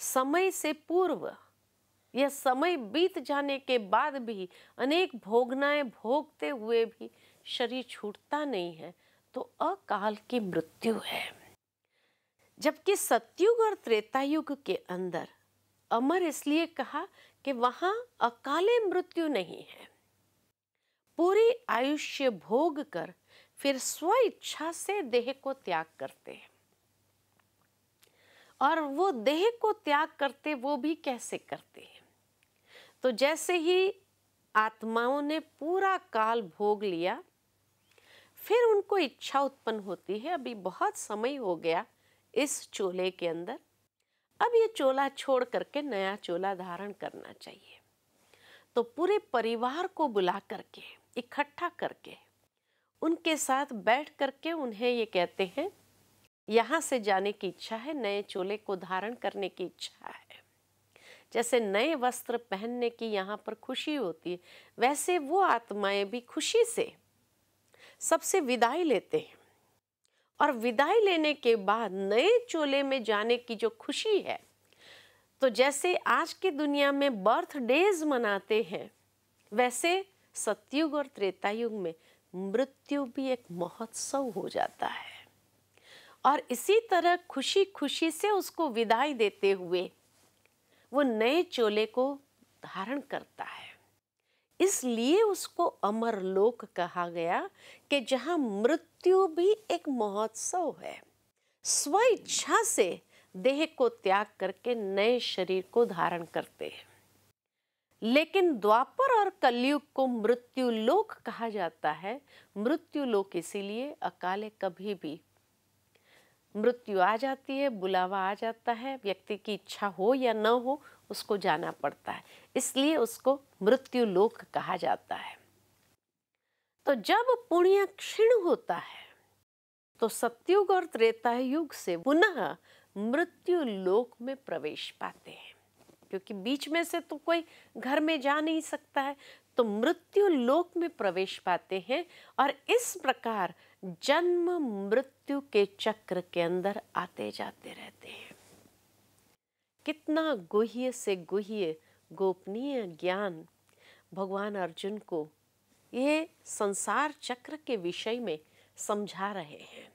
समय से पूर्व यह समय बीत जाने के बाद भी अनेक भोगनाएँ भोगते हुए भी शरीर छूटता नहीं है। तो अकाल की मृत्यु है। जबकि सत्युग और त्रेता युग के अंदर अमर इसलिए कहा कि वहाँ अकाले मृत्यु नहीं है। पूरी आयुष्य भोग कर फिर स्व इच्छा से देह को त्याग करते हैं। और वो देह को त्याग करते वो भी कैसे करते हैं? तो जैसे ही आत्माओं ने पूरा काल भोग लिया फिर उनको इच्छा उत्पन्न होती है। अभी बहुत समय हो गया इस चोले के अंदर। अब ये चोला छोड़ करके नया चोला धारण करना चाहिए। तो पूरे परिवार को बुला करके, इकट्ठा करके, उनके साथ बैठ करके उन्हें ये कहते हैं, यहाँ से जाने की इच्छा है, नए चोले को धारण करने की इच्छा है। जैसे नए वस्त्र पहनने की यहाँ पर खुशी होती है, वैसे वो आत्माएँ भी खुशी से सबसे विदाई लेते हैं। और विदाई लेने के बाद नए चोले में जाने की जो खुशी है तो जैसे आज की दुनिया में बर्थडेज मनाते हैं, वैसे सतयुग और त्रेता युग में मृत्यु भी एक महोत्सव हो जाता है। और इसी तरह खुशी खुशी से उसको विदाई देते हुए वो नए चोले को धारण करता है। इसलिए उसको अमर लोक कहा गया कि जहाँ मृत्यु भी एक महोत्सव है। स्व इच्छा से देह को त्याग करके नए शरीर को धारण करते हैं। लेकिन द्वापर और कलयुग को मृत्यु लोक कहा जाता है। मृत्यु लोक इसीलिए अकाले कभी भी मृत्यु आ जाती है, बुलावा आ जाता है, व्यक्ति की इच्छा हो या न हो उसको जाना पड़ता है। इसलिए उसको मृत्यु लोक कहा जाता है। तो जब पुण्य क्षीण होता है तो सत्युग और त्रेता युग से पुनः मृत्यु लोक में प्रवेश पाते हैं। क्योंकि बीच में से तो कोई घर में जा नहीं सकता है तो मृत्यु लोक में प्रवेश पाते हैं और इस प्रकार जन्म मृत्यु के चक्र के अंदर आते जाते रहते हैं। कितना गुह्य से गुह्य गोपनीय ज्ञान भगवान अर्जुन को ये संसार चक्र के विषय में समझा रहे हैं।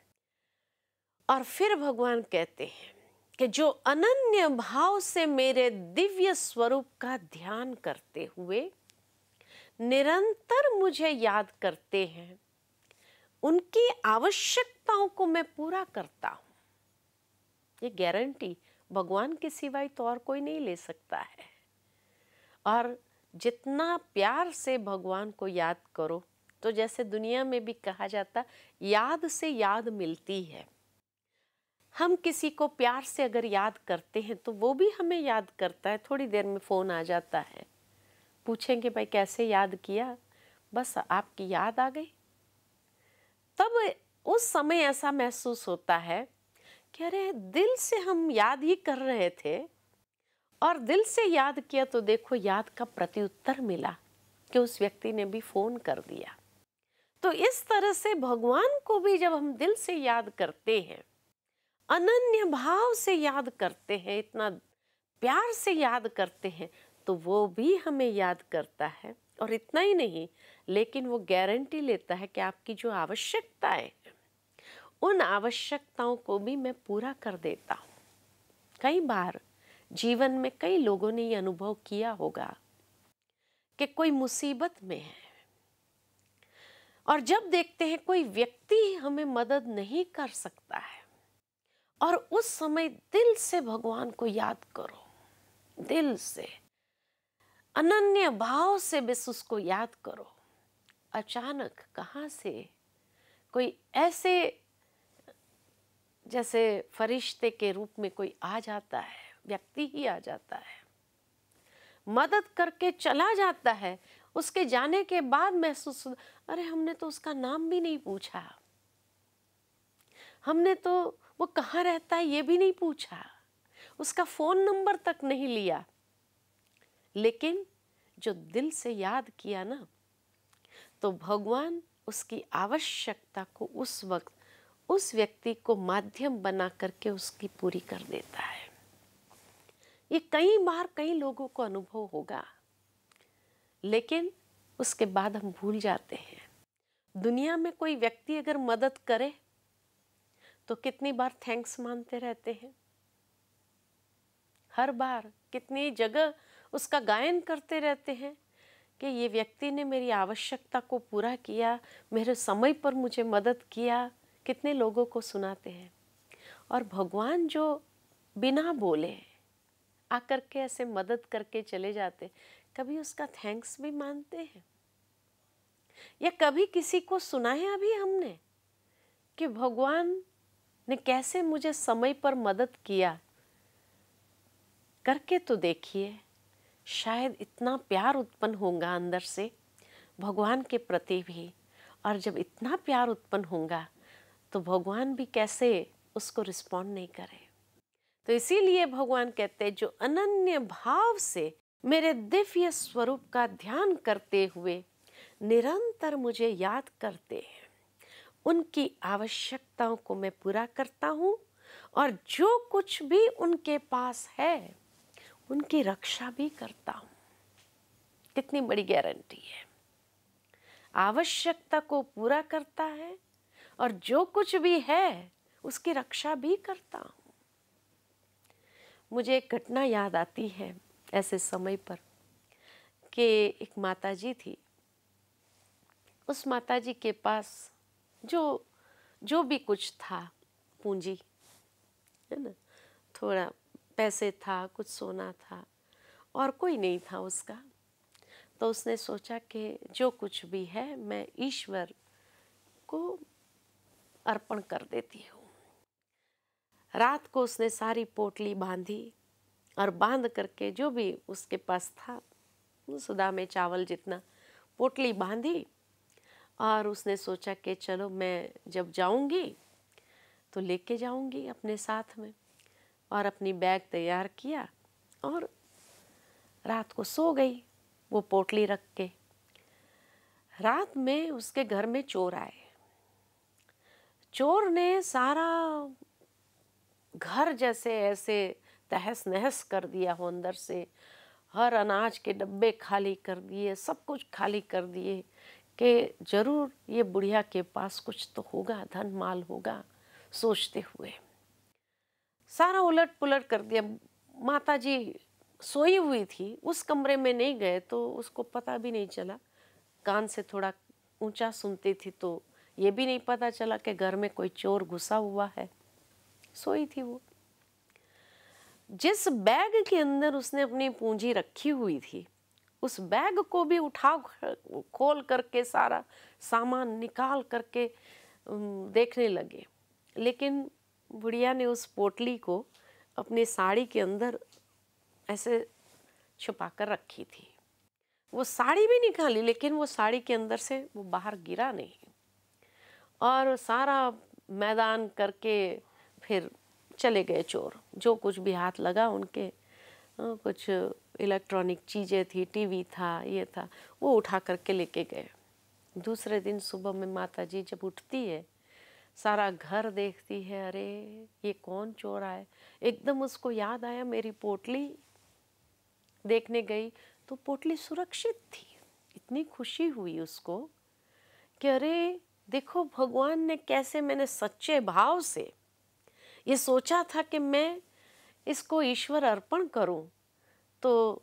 और फिर भगवान कहते हैं कि जो अनन्य भाव से मेरे दिव्य स्वरूप का ध्यान करते हुए निरंतर मुझे याद करते हैं, उनकी आवश्यकताओं को मैं पूरा करता हूँ। ये गारंटी भगवान के सिवाय तो और कोई नहीं ले सकता है। और जितना प्यार से भगवान को याद करो तो जैसे दुनिया में भी कहा जाता, याद से याद मिलती है। हम किसी को प्यार से अगर याद करते हैं तो वो भी हमें याद करता है। थोड़ी देर में फ़ोन आ जाता है। पूछेंगे, भाई, कैसे याद किया? बस आपकी याद आ गई। तब उस समय ऐसा महसूस होता है कि अरे दिल से हम याद ही कर रहे थे और दिल से याद किया तो देखो याद का प्रत्युत्तर मिला कि उस व्यक्ति ने भी फ़ोन कर दिया। तो इस तरह से भगवान को भी जब हम दिल से याद करते हैं, अनन्य भाव से याद करते हैं, इतना प्यार से याद करते हैं तो वो भी हमें याद करता है। और इतना ही नहीं, लेकिन वो गारंटी लेता है कि आपकी जो आवश्यकताएँ उन आवश्यकताओं को भी मैं पूरा कर देता हूँ। कई बार जीवन में कई लोगों ने ये अनुभव किया होगा कि कोई मुसीबत में है और जब देखते हैं कोई व्यक्ति हमें मदद नहीं कर सकता है और उस समय दिल से भगवान को याद करो, दिल से, अनन्य भाव से बस उसको याद करो। अचानक कहाँ से कोई ऐसे जैसे फरिश्ते के रूप में कोई आ जाता है, व्यक्ति ही आ जाता है। मदद करके चला जाता है, उसके जाने के बाद महसूस अरे, हमने तो उसका नाम भी नहीं पूछा। हमने तो वो कहाँ रहता है ये भी नहीं पूछा। उसका फ़ोन नंबर तक नहीं लिया। लेकिन जो दिल से याद किया ना तो भगवान उसकी आवश्यकता को उस वक्त उस व्यक्ति को माध्यम बना करके उसकी पूरी कर देता है। ये कई बार कई लोगों को अनुभव होगा, लेकिन उसके बाद हम भूल जाते हैं। दुनिया में कोई व्यक्ति अगर मदद करे तो कितनी बार थैंक्स मानते रहते हैं। हर बार कितनी जगह उसका गायन करते रहते हैं कि ये व्यक्ति ने मेरी आवश्यकता को पूरा किया, मेरे समय पर मुझे मदद किया कितने लोगों को सुनाते हैं। और भगवान जो बिना बोले आकर के ऐसे मदद करके चले जाते, कभी उसका थैंक्स भी मानते हैं? या कभी किसी को सुनाया अभी हमने कि भगवान ने कैसे मुझे समय पर मदद किया? करके तो देखिए, शायद इतना प्यार उत्पन्न होगा अंदर से, भगवान के प्रति भी। और जब इतना प्यार उत्पन्न होगा तो भगवान भी कैसे उसको रिस्पॉन्ड नहीं करे? तो इसीलिए भगवान कहते जो अनन्य भाव से मेरे दिव्य स्वरूप का ध्यान करते हुए निरंतर मुझे याद करते हैं, उनकी आवश्यकताओं को मैं पूरा करता हूँ और जो कुछ भी उनके पास है, उनकी रक्षा भी करता हूँ। कितनी बड़ी गारंटी है। आवश्यकता को पूरा करता है और जो कुछ भी है, उसकी रक्षा भी करता हूँ। मुझे एक घटना याद आती है ऐसे समय पर कि एक माताजी थी। उस माताजी के पास जो जो भी कुछ था, पूंजी, है ना, थोड़ा पैसे था, कुछ सोना था और कोई नहीं था उसका तो उसने सोचा कि जो कुछ भी है, मैं ईश्वर को अर्पण कर देती हूँ। रात को उसने सारी पोटली बांधी और बाँध करके जो भी उसके पास था, सुदा में चावल जितना, पोटली बांधी और उसने सोचा कि चलो मैं जब जाऊँगी तो लेके जाऊँगी अपने साथ में और अपनी बैग तैयार किया और रात को सो गई वो पोटली रख के। रात में उसके घर में चोर आए। चोर ने सारा घर जैसे ऐसे तहस नहस कर दिया हो अंदर से। हर अनाज के डब्बे खाली कर दिए, सब कुछ खाली कर दिए कि ज़रूर ये बुढ़िया के पास कुछ तो होगा, धन माल होगा, सोचते हुए। सारा उलट पुलट कर दिया। माता जी सोई हुई थी, उस कमरे में नहीं गए तो उसको पता भी नहीं चला। कान से थोड़ा ऊँचा सुनती थी तो ये भी नहीं पता चला कि घर में कोई चोर घुसा हुआ है। सोई थी वो। जिस बैग के अंदर उसने अपनी पूंजी रखी हुई थी, उस बैग को भी उठा खोल करके सारा सामान निकाल करके देखने लगे। लेकिन बुढ़िया ने उस पोटली को अपनी साड़ी के अंदर ऐसे छुपा कर रखी थी। वो साड़ी भी निकाली लेकिन वो साड़ी के अंदर से वो बाहर गिरा नहीं। और सारा मैदान करके फिर चले गए चोर। जो कुछ भी हाथ लगा उनके कुछ इलेक्ट्रॉनिक चीज़ें थी, टीवी था, ये था, वो उठा करके लेके गए। दूसरे दिन सुबह में माता जी जब उठती है, सारा घर देखती है, अरे, ये कौन चोर आए एकदम उसको याद आया, मेरी पोटली देखने गई तो पोटली सुरक्षित थी। इतनी खुशी हुई उसको कि अरे देखो भगवान ने कैसे मैंने सच्चे भाव से ये सोचा था कि मैं इसको ईश्वर अर्पण करूँ। तो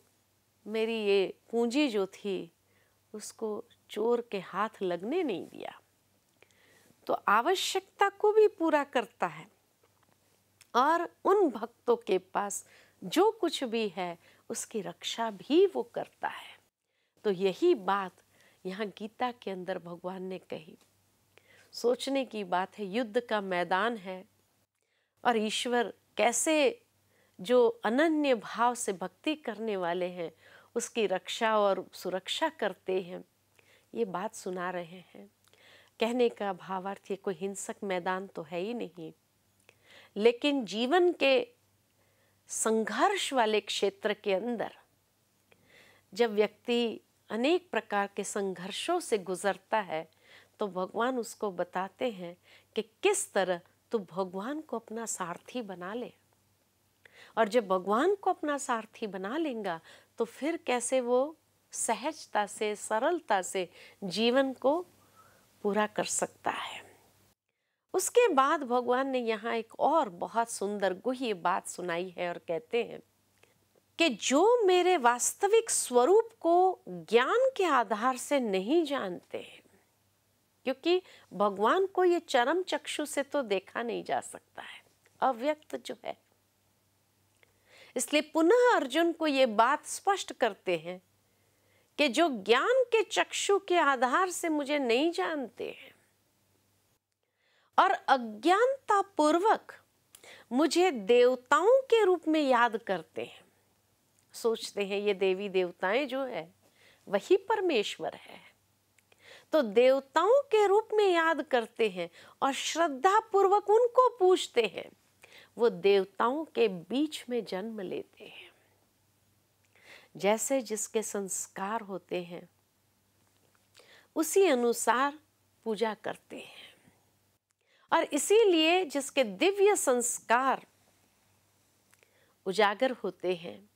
मेरी ये पूंजी जो थी, उसको चोर के हाथ लगने नहीं दिया। तो आवश्यकता को भी पूरा करता है और उन भक्तों के पास जो कुछ भी है, उसकी रक्षा भी वो करता है। तो यही बात यहाँ गीता के अंदर भगवान ने कही। सोचने की बात है, युद्ध का मैदान है। और ईश्वर कैसे जो अनन्य भाव से भक्ति करने वाले हैं, उसकी रक्षा और सुरक्षा करते हैं, ये बात सुना रहे हैं। कहने का भावार्थ, ये कोई हिंसक मैदान तो है ही नहीं। लेकिन जीवन के संघर्ष वाले क्षेत्र के अंदर, जब व्यक्ति अनेक प्रकार के संघर्षों से गुजरता है तो भगवान उसको बताते हैं कि किस तरह तू भगवान को अपना सारथी बना ले। और जब भगवान को अपना सारथी बना लेगा तो फिर कैसे वो सहजता से, सरलता से जीवन को पूरा कर सकता है। उसके बाद भगवान ने यहाँ एक और बहुत सुंदर गुह्य बात सुनाई है और कहते हैं कि जो मेरे वास्तविक स्वरूप को ज्ञान के आधार से नहीं जानते हैं क्योंकि भगवान को ये चरम चक्षु से तो देखा नहीं जा सकता है। अव्यक्त जो है। इसलिए पुनः अर्जुन को ये बात स्पष्ट करते हैं कि जो ज्ञान के चक्षु के आधार से मुझे नहीं जानते हैं और अज्ञानता पूर्वक मुझे देवताओं के रूप में याद करते हैं। सोचते हैं ये देवी देवताएँ जो है, वही परमेश्वर है। तो देवताओं के रूप में याद करते हैं और श्रद्धा पूर्वक उनको पूछते हैं। वो देवताओं के बीच में जन्म लेते हैं। जैसे जिसके संस्कार होते हैं, उसी अनुसार पूजा करते हैं। और इसीलिए जिसके दिव्य संस्कार उजागर होते हैं,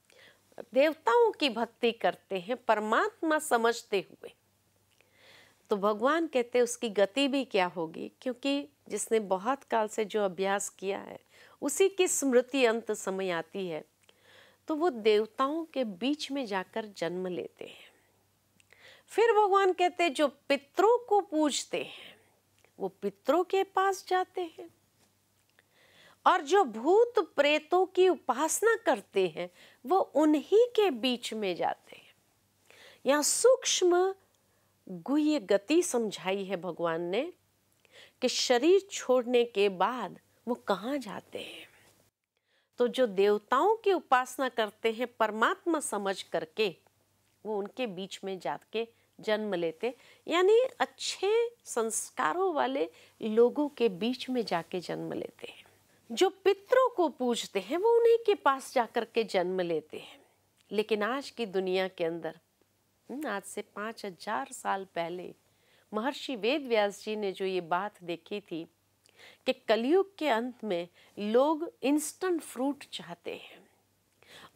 देवताओं की भक्ति करते हैं, परमात्मा समझते हुए। तो भगवान कहते उसकी गति भी क्या होगी? क्योंकि जिसने बहुत काल से जो अभ्यास किया है, उसी की स्मृति अंत समय आती है। तो वो देवताओं के बीच में जाकर जन्म लेते हैं। फिर भगवान कहते जो पितरों को पूजते हैं, वो पितरों के पास जाते हैं। और जो भूत प्रेतों की उपासना करते हैं, वो उन्हीं के बीच में जाते हैं। यहाँ सूक्ष्म गुह्य गति समझाई है भगवान ने कि शरीर छोड़ने के बाद वो कहाँ जाते हैं। तो जो देवताओं की उपासना करते हैं परमात्मा समझ करके, वो उनके बीच में जाके जन्म लेते, यानी अच्छे संस्कारों वाले लोगों के बीच में जाके जन्म लेते हैं। जो पितरों को पूजते हैं, वो उन्हीं के पास जाकर के जन्म लेते हैं। लेकिन आज की दुनिया के अंदर आज से पाँच हज़ार साल पहले महर्षि वेद व्यास जी ने जो ये बात देखी थी कि कलयुग के अंत में लोग इंस्टेंट फ्रूट चाहते हैं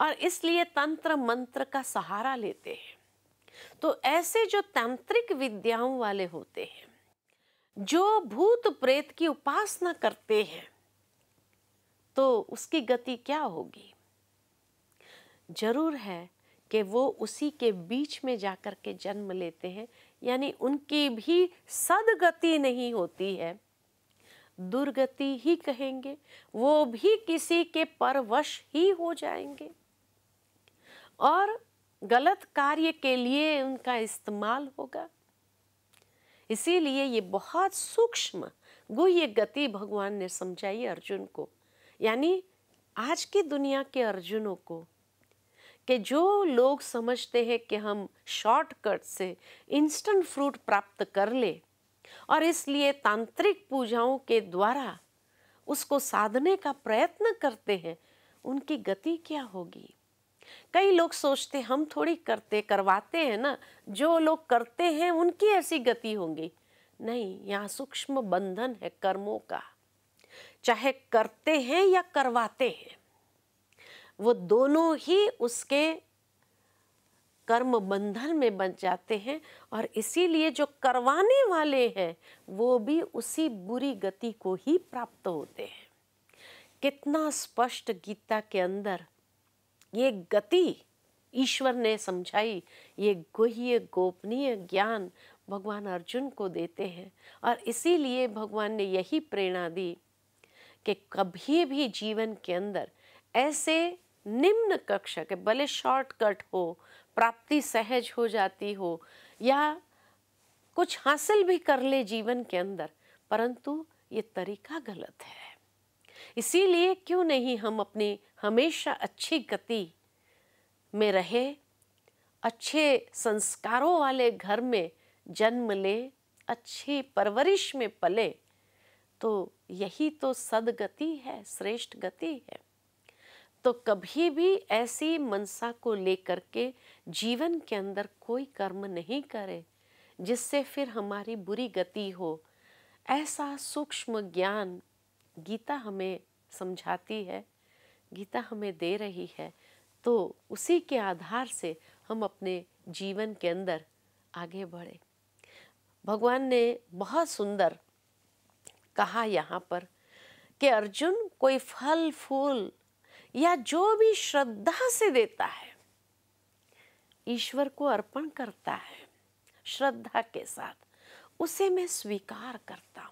और इसलिए तंत्र मंत्र का सहारा लेते हैं। तो ऐसे जो तांत्रिक विद्याओं वाले होते हैं, जो भूत प्रेत की उपासना करते हैं तो उसकी गति क्या होगी? ज़रूर है कि वो उसी के बीच में जाकर के जन्म लेते हैं, यानी उनकी भी सदगति नहीं होती है। दुर्गति ही कहेंगे, वो भी किसी के परवश ही हो जाएँगे। और गलत कार्य के लिए उनका इस्तेमाल होगा। इसीलिए ये बहुत सूक्ष्म गुह्य गति भगवान ने समझाई अर्जुन को, यानी आज की दुनिया के अर्जुनों को। कि जो लोग समझते हैं कि हम शॉर्टकट से इंस्टेंट फ्रूट प्राप्त कर ले और इसलिए तांत्रिक पूजाओं के द्वारा उसको साधने का प्रयत्न करते हैं, उनकी गति क्या होगी? कई लोग सोचते हम थोड़ी करते, करवाते हैं ना, जो लोग करते हैं, उनकी ऐसी गति होगी। नहीं, यहाँ सूक्ष्म बंधन है कर्मों का। चाहे करते हैं या करवाते हैं वो दोनों ही उसके कर्म बंधन में बन जाते हैं और इसीलिए जो करवाने वाले हैं, वो भी उसी बुरी गति को ही प्राप्त होते हैं। कितना स्पष्ट गीता के अंदर ये गति ईश्वर ने समझाई, ये गुह्य गोपनीय ज्ञान भगवान अर्जुन को देते हैं और इसीलिए भगवान ने यही प्रेरणा दी कि कभी भी जीवन के अंदर ऐसे निम्न कक्षा के भले शॉर्टकट हो, प्राप्ति सहज हो जाती हो, या कुछ हासिल भी कर ले जीवन के अंदर, परंतु ये तरीका गलत है। इसीलिए क्यों नहीं हम अपनी हमेशा अच्छी गति में रहे, अच्छे संस्कारों वाले घर में जन्म ले, अच्छी परवरिश में पले तो यही तो सदगति है, श्रेष्ठ गति है। तो कभी भी ऐसी मनसा को लेकर के जीवन के अंदर कोई कर्म नहीं करे, जिससे फिर हमारी बुरी गति हो। ऐसा सूक्ष्म ज्ञान गीता हमें समझाती है, गीता हमें दे रही है तो उसी के आधार से हम अपने जीवन के अंदर आगे बढ़े। भगवान ने बहुत सुंदर कहा यहाँ पर कि अर्जुन कोई फल, फूल या जो भी श्रद्धा से देता है, ईश्वर को अर्पण करता है, श्रद्धा के साथ, उसे मैं स्वीकार करता हूँ।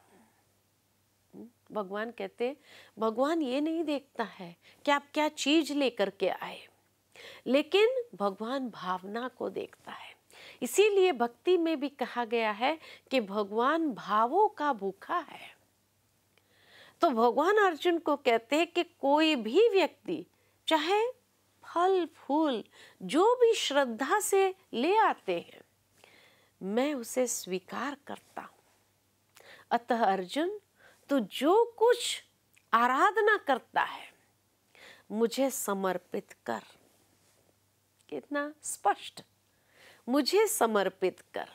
भगवान कहते भगवान ये नहीं देखता है कि आप क्या चीज़ लेकर के आए। लेकिन भगवान भावना को देखता है। इसीलिए भक्ति में भी कहा गया है कि भगवान भावों का भूखा है। तो भगवान अर्जुन को कहते हैं कि कोई भी व्यक्ति, चाहे फल, फूल, जो भी श्रद्धा से ले आते हैं, मैं उसे स्वीकार करता हूँ। अतः अर्जुन तो जो कुछ आराधना करता है, मुझे समर्पित कर। कितना स्पष्ट। मुझे समर्पित कर।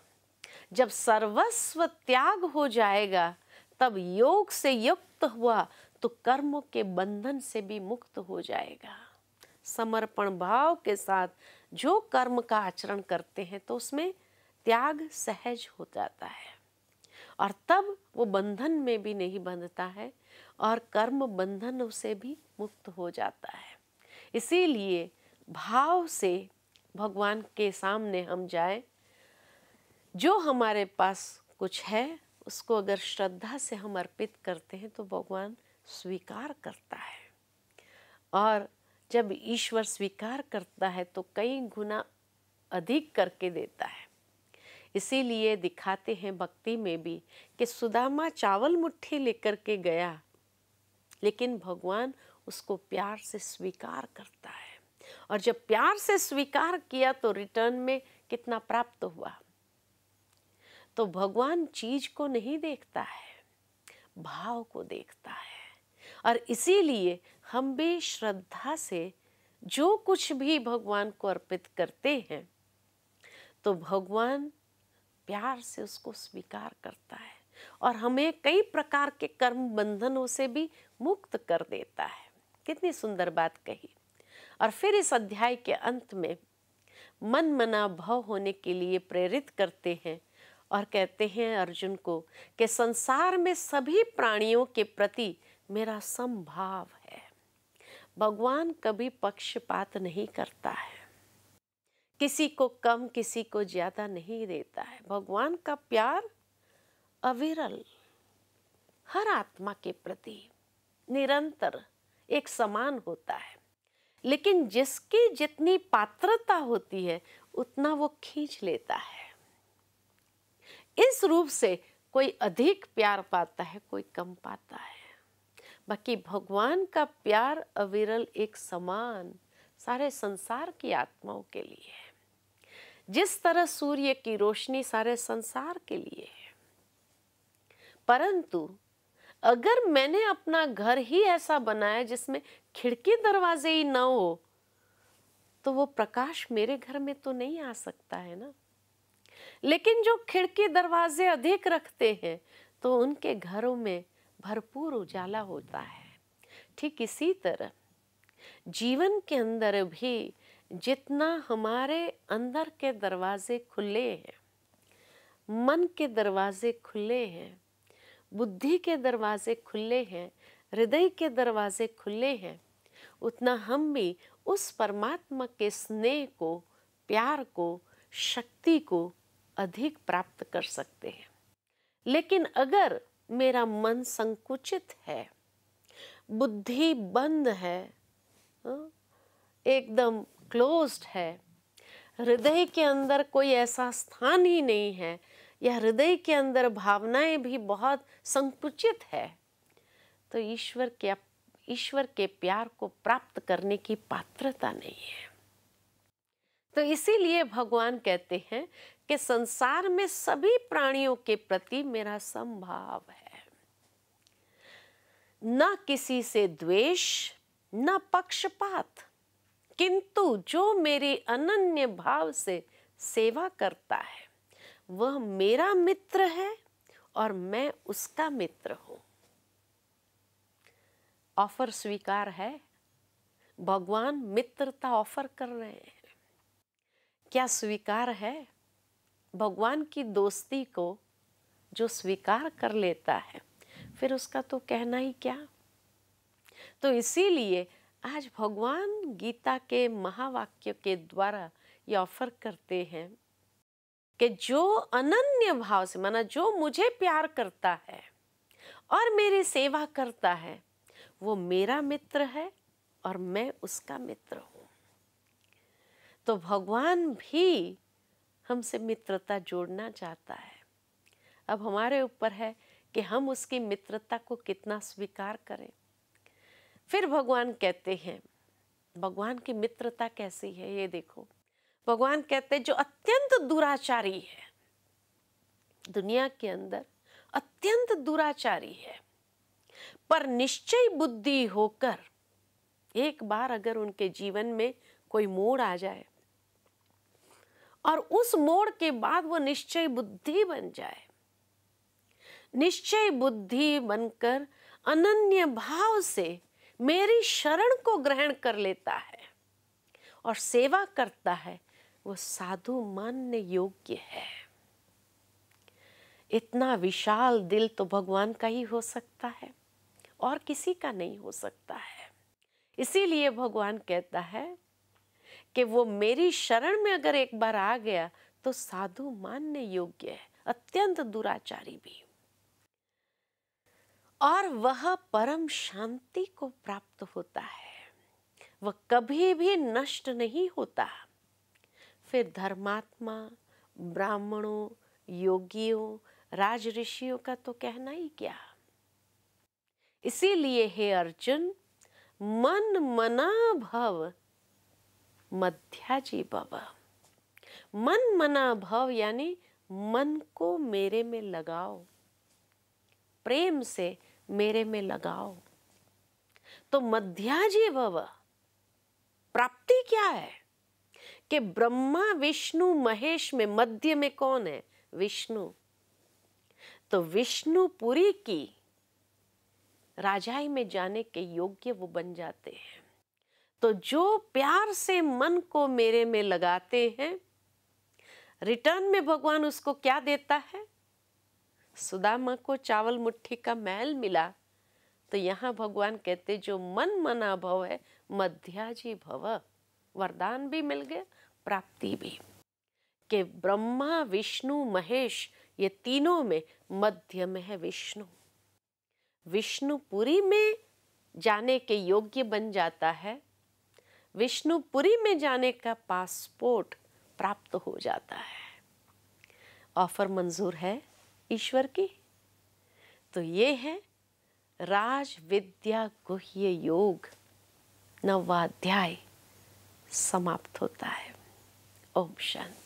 जब सर्वस्व त्याग हो जाएगा तब योग से युक्त हुआ तो कर्म के बंधन से भी मुक्त हो जाएगा। समर्पण भाव के साथ जो कर्म का आचरण करते हैं तो उसमें त्याग सहज हो जाता है और तब वो बंधन में भी नहीं बंधता है और कर्म बंधन से भी मुक्त हो जाता है। इसीलिए भाव से भगवान के सामने हम जाए, जो हमारे पास कुछ है उसको अगर श्रद्धा से हम अर्पित करते हैं तो भगवान स्वीकार करता है। और जब ईश्वर स्वीकार करता है तो कई गुना अधिक करके देता है। इसीलिए दिखाते हैं भक्ति में भी कि सुदामा चावल मुट्ठी लेकर के गया, लेकिन भगवान उसको प्यार से स्वीकार करता है। और जब प्यार से स्वीकार किया तो रिटर्न में कितना प्राप्त हुआ? तो भगवान चीज़ को नहीं देखता है, भाव को देखता है। और इसीलिए हम भी श्रद्धा से जो कुछ भी भगवान को अर्पित करते हैं तो भगवान प्यार से उसको स्वीकार करता है और हमें कई प्रकार के कर्म बंधनों से भी मुक्त कर देता है। कितनी सुंदर बात कही। और फिर इस अध्याय के अंत में मन मना भव होने के लिए प्रेरित करते हैं और कहते हैं अर्जुन को कि संसार में सभी प्राणियों के प्रति मेरा संभाव है। भगवान कभी पक्षपात नहीं करता है। किसी को कम, किसी को ज़्यादा नहीं देता है। भगवान का प्यार अविरल, हर आत्मा के प्रति निरंतर एक समान होता है। लेकिन जिसकी जितनी पात्रता होती है, उतना वो खींच लेता है। इस रूप से कोई अधिक प्यार पाता है, कोई कम पाता है। बाकी भगवान का प्यार अविरल एक समान सारे संसार की आत्माओं के लिए है। जिस तरह सूर्य की रोशनी सारे संसार के लिए है। परंतु अगर मैंने अपना घर ही ऐसा बनाया जिसमें खिड़की दरवाजे ही ना हो तो वो प्रकाश मेरे घर में तो नहीं आ सकता है ना? लेकिन जो खिड़की दरवाजे अधिक रखते हैं तो उनके घरों में भरपूर उजाला होता है। ठीक इसी तरह, जीवन के अंदर भी जितना हमारे अंदर के दरवाजे खुले हैं, मन के दरवाजे खुले हैं, बुद्धि के दरवाजे खुले हैं, हृदय के दरवाजे खुले हैं, उतना हम भी उस परमात्मा के स्नेह को, प्यार को, शक्ति को अधिक प्राप्त कर सकते हैं। लेकिन अगर मेरा मन संकुचित है बुद्धि बंद है हाँ, एकदम क्लोज्ड है हृदय के अंदर कोई ऐसा स्थान ही नहीं है या हृदय के अंदर भावनाएँ भी बहुत संकुचित है तो ईश्वर के ईश्वर के प्यार को प्राप्त करने की पात्रता नहीं है। तो इसीलिए भगवान कहते हैं कि संसार में सभी प्राणियों के प्रति मेरा संभाव है। न किसी से द्वेष, न पक्षपात, किंतु जो मेरी अनन्य भाव से सेवा करता है, वह मेरा मित्र है और मैं उसका मित्र हूँ। ऑफ़र स्वीकार है? भगवान मित्रता ऑफ़र कर रहे हैं। क्या स्वीकार है? भगवान की दोस्ती को जो स्वीकार कर लेता है, फिर उसका तो कहना ही क्या? तो इसीलिए आज भगवान गीता के महावाक्य के द्वारा ये ऑफ़र करते हैं कि जो अनन्य भाव से, माना जो मुझे प्यार करता है और मेरी सेवा करता है, वो मेरा मित्र है और मैं उसका मित्र हूँ। तो भगवान भी हमसे मित्रता जोड़ना चाहता है। अब हमारे ऊपर है कि हम उसकी मित्रता को कितना स्वीकार करें। फिर भगवान कहते हैं, भगवान की मित्रता कैसी है? ये देखो। भगवान कहते हैं, जो अत्यंत दुराचारी है, दुनिया के अंदर अत्यंत दुराचारी है, पर निश्चय बुद्धि होकर एक बार अगर उनके जीवन में कोई मोड़ आ जाए और उस मोड़ के बाद वो निश्चय बुद्धि बन जाए। निश्चय बुद्धि बनकर अनन्य भाव से मेरी शरण को ग्रहण कर लेता है और सेवा करता है। वो साधु मान्य योग्य है। इतना विशाल दिल तो भगवान का ही हो सकता है और किसी का नहीं हो सकता है। इसीलिए भगवान कहता है कि वो मेरी शरण में अगर एक बार आ गया तो साधु मानने योग्य है, अत्यंत दुराचारी भी और वह परम शांति को प्राप्त होता है। वह कभी भी नष्ट नहीं होता। फिर धर्मात्मा, ब्राह्मणों, योगियों राज ऋषियों का तो कहना ही क्या? इसीलिए हे अर्जुन, मन मना भव मध्याजी भव मन मना भव यानी मन को मेरे में लगाओ। प्रेम से मेरे में लगाओ। तो मध्याजी भव प्राप्ति क्या है? कि ब्रह्मा, विष्णु, महेश में मध्य में कौन है? विष्णु। तो विष्णुपुरी की राजाई में जाने के योग्य वो बन जाते हैं। तो जो प्यार से मन को मेरे में लगाते हैं, रिटर्न में भगवान उसको क्या देता है? सुदामा को चावल मुट्ठी का मैल मिला तो यहाँ भगवान कहते, जो मन मना भव है, मध्याजी भव। वरदान भी मिल गया, प्राप्ति भी। कि ब्रह्मा, विष्णु, महेश, ये तीनों में मध्य में है विष्णु। विष्णुपुरी में जाने के योग्य बन जाता है विष्णुपुरी में जाने का पासपोर्ट प्राप्त हो जाता है। ऑफ़र मंजूर है ईश्वर की। तो ये है राज विद्या गुह्य योग। नवाध्याय समाप्त होता है। ओम शांति।